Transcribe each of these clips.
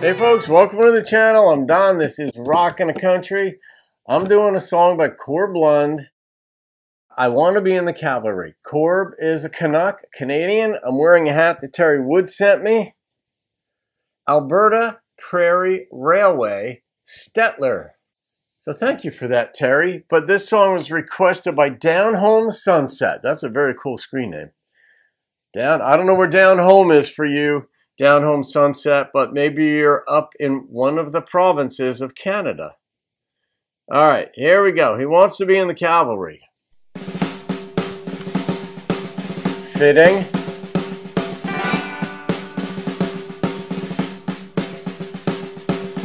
Hey folks, welcome to the channel. I'm Don. This is Rockin' the Country. I'm doing a song by Corb Lund. I want to be in the cavalry. Corb is a Canuck, Canadian. I'm wearing a hat that Terry Wood sent me. Alberta Prairie Railway, Stettler. So thank you for that, Terry. But this song was requested by Down Home Sunset. That's a very cool screen name. Down, I don't know where Down Home is for you down home sunset, but maybe you're up in one of the provinces of Canada. All right, here we go. He wants to be in the cavalry. Fitting.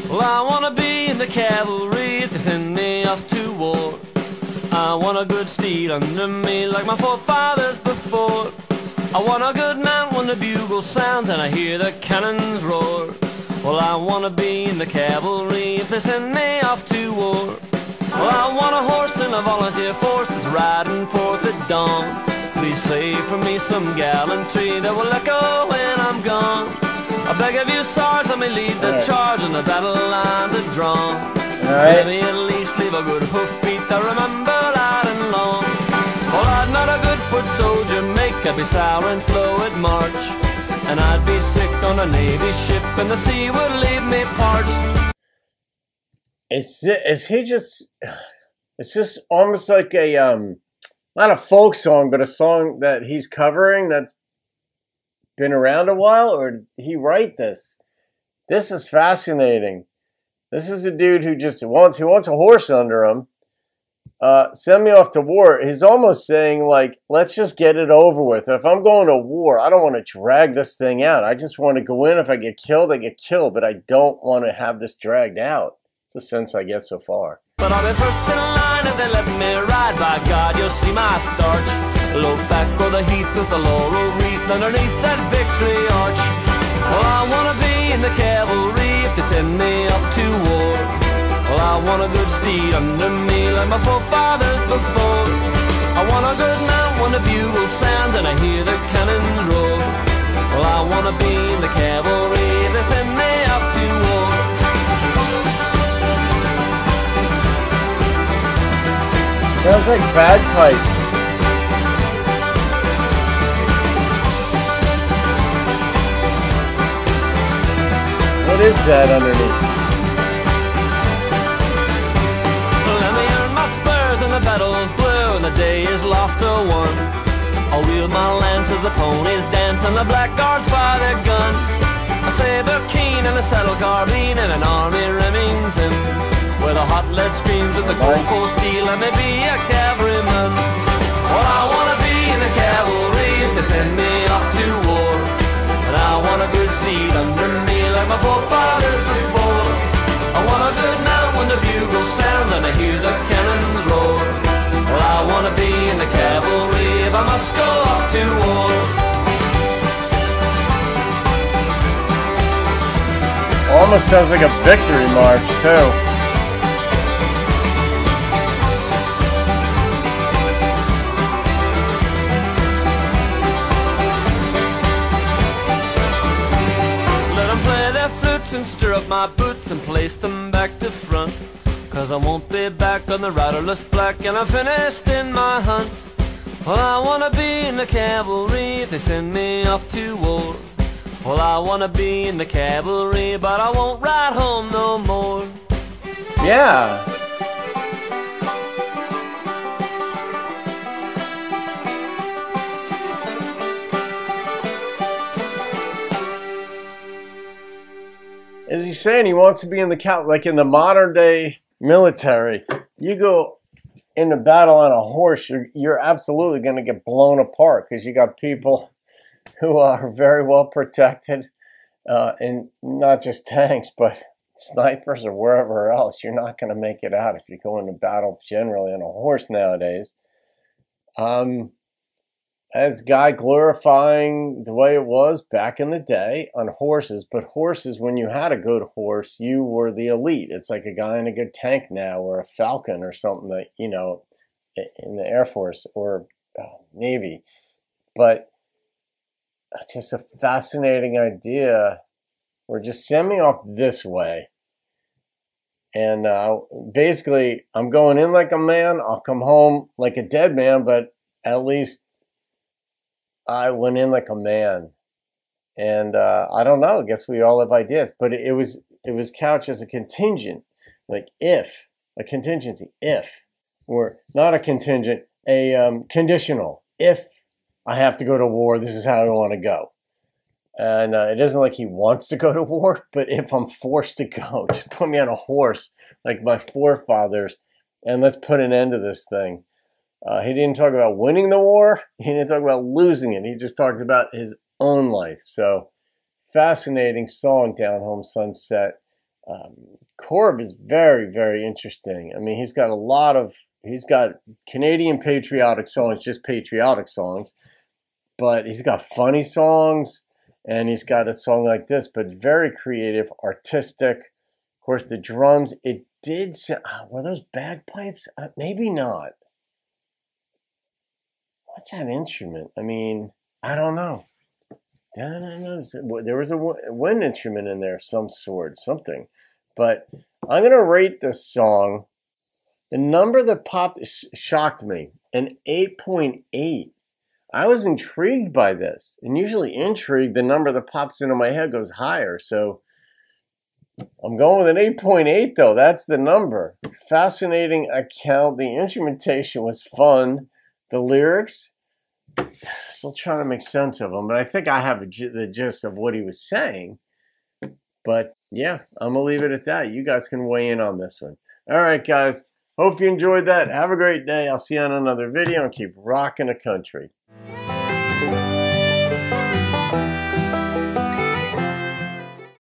Well, I want to be in the cavalry if they send me off to war. I want a good steed under me like my forefathers before. I want a good man when the bugle sounds and I hear the cannons roar. Well, I want to be in the cavalry if they send me off to war. Well, I want a horse in a volunteer force that's riding forth at dawn. Please save for me some gallantry that will echo when I'm gone. I beg of you, Sarge, let me lead the right. charge and the battle lines are drawn. right. Let me at least leave a good hoofbeat that remember loud and long. Well, I'm not a good foot soldier, I'd be sour and slow at march. And I'd be sick on a Navy ship, and the sea would leave me parched. Is is he just? It's just almost like a um, not a folk song, but a song that he's covering that's been around a while, or he write this? This is fascinating. This is a dude who just wants he wants a horse under him. Uh, send me off to war. He's almost saying like, let's just get it over with. If I'm going to war, I don't want to drag this thing out. I just want to go in. If I get killed, I get killed, but I don't want to have this dragged out. It's the sense I get so far. But I'll be first in line if they let me ride. By God, you'll see my starch. Look back o'er the heath with the laurel wreath underneath that victory arch. Well, I wanna be in the cavalry if they send me up to war. Well, I want a good steed under me like my forefathers before. I want a good bugle and I hear the cannons roar. Well, I wanna be in the cavalry they send me off to war. Sounds like bagpipes. What is that underneath? I'll wield my lance as the ponies dance and the black guards fire their guns. A saber keen and a saddle carbine and an army Remington. Where the hot lead screams with the cold cold steel and maybe a cavalryman. Well, I wanna be in the cavalry if they send me off to war. And I want a good steed under Almost sounds like a victory march, too. Let 'em play their flutes and stir up my boots and place them back to front. Cause I won't be back on the riderless black and I'm finished in my hunt. Well, I wanna be in the cavalry they send me off to war. Well, I wanna be in the cavalry, but I won't ride home no more. Yeah. Is he saying he wants to be in the cal like in the modern day military? You go into battle on a horse, you're you're absolutely going to get blown apart because you got people who are very well protected, uh, and not just tanks, but snipers or wherever else. You're not going to make it out if you go into battle generally on a horse nowadays. Um, as guy glorifying the way it was back in the day on horses, but horses, when you had a good horse, you were the elite. It's like a guy in a good tank now, or a falcon, or something that you know, in the Air Force or uh, Navy. But just a fascinating idea or just send me off this way. And uh, basically, I'm going in like a man. I'll come home like a dead man, but at least I went in like a man. And uh, I don't know. I guess we all have ideas, but it, it was it was couched as a contingent, like if a contingency, if or not a contingent, a um, conditional. If I have to go to war, this is how I want to go. And uh, it isn't like he wants to go to war, but if I'm forced to go, just put me on a horse like my forefathers, and let's put an end to this thing. Uh, he didn't talk about winning the war. He didn't talk about losing it. He just talked about his own life. So, fascinating song, Down Home Sunset. Um, Corb is very, very interesting. I mean, he's got a lot of, he's got Canadian patriotic songs, just patriotic songs, but he's got funny songs and he's got a song like this, but very creative, artistic. Of course, the drums, it did, uh, were those bagpipes? Uh, maybe not what's that instrument? I mean, I don't know. There was a wind instrument in there, some sort, something. But I'm going to rate this song. The number that popped shocked me an 8.8. I was intrigued by this. And usually, intrigued, the number that pops into my head goes higher. So I'm going with an 8.8, though. That's the number. Fascinating account. The instrumentation was fun the lyrics. Still trying to make sense of them, but I think I have the gist of what he was saying. But yeah, I'm gonna leave it at that. You guys can weigh in on this one. All right, guys. Hope you enjoyed that. Have a great day. I'll see you on another video and keep rocking the country.